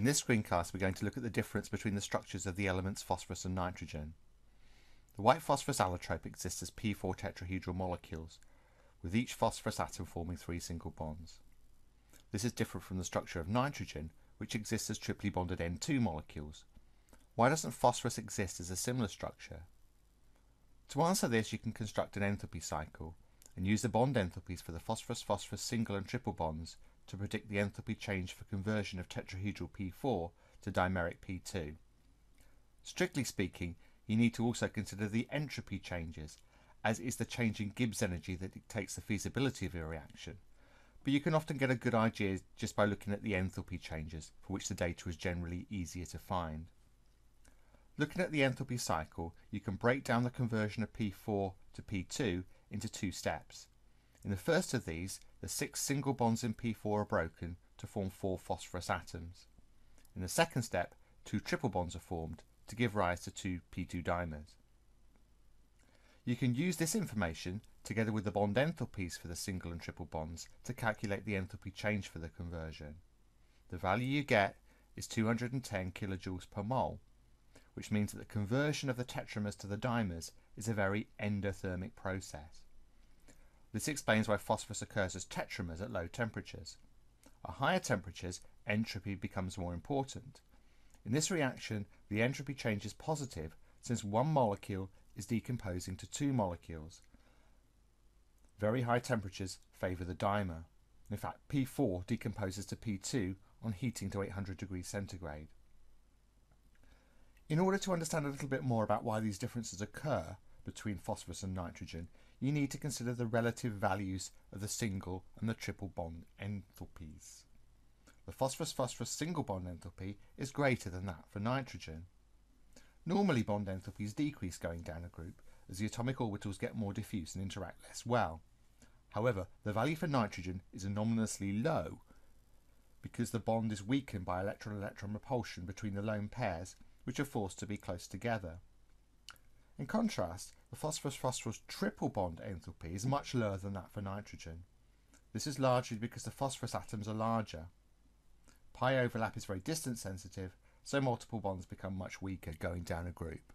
In this screencast, we're going to look at the difference between the structures of the elements phosphorus and nitrogen. The white phosphorus allotrope exists as P4 tetrahedral molecules, with each phosphorus atom forming three single bonds. This is different from the structure of nitrogen, which exists as triply bonded N2 molecules. Why doesn't phosphorus exist as a similar structure? To answer this, you can construct an enthalpy cycle and use the bond enthalpies for the phosphorus-phosphorus single and triple bonds to predict the enthalpy change for conversion of tetrahedral P4 to dimeric P2. Strictly speaking, you need to also consider the entropy changes, as is the change in Gibbs energy that dictates the feasibility of a reaction. But you can often get a good idea just by looking at the enthalpy changes, for which the data is generally easier to find. Looking at the enthalpy cycle, you can break down the conversion of P4 to P2 into two steps. In the first of these, the six single bonds in P4 are broken to form four phosphorus atoms. In the second step, two triple bonds are formed to give rise to two P2 dimers. You can use this information together with the bond enthalpies for the single and triple bonds to calculate the enthalpy change for the conversion. The value you get is 210 kilojoules per mole, which means that the conversion of the tetramers to the dimers is a very endothermic process. This explains why phosphorus occurs as tetramers at low temperatures. At higher temperatures, entropy becomes more important. In this reaction, the entropy change is positive since one molecule is decomposing to two molecules. Very high temperatures favour the dimer. In fact, P4 decomposes to P2 on heating to 800 degrees centigrade. In order to understand a little bit more about why these differences occur between phosphorus and nitrogen, you need to consider the relative values of the single and the triple bond enthalpies. The phosphorus-phosphorus single bond enthalpy is greater than that for nitrogen. Normally bond enthalpies decrease going down a group as the atomic orbitals get more diffuse and interact less well. However, the value for nitrogen is anomalously low because the bond is weakened by electron-electron repulsion between the lone pairs which are forced to be close together. In contrast, the phosphorus-phosphorus triple bond enthalpy is much lower than that for nitrogen. This is largely because the phosphorus atoms are larger. Pi overlap is very distance sensitive, so multiple bonds become much weaker going down a group.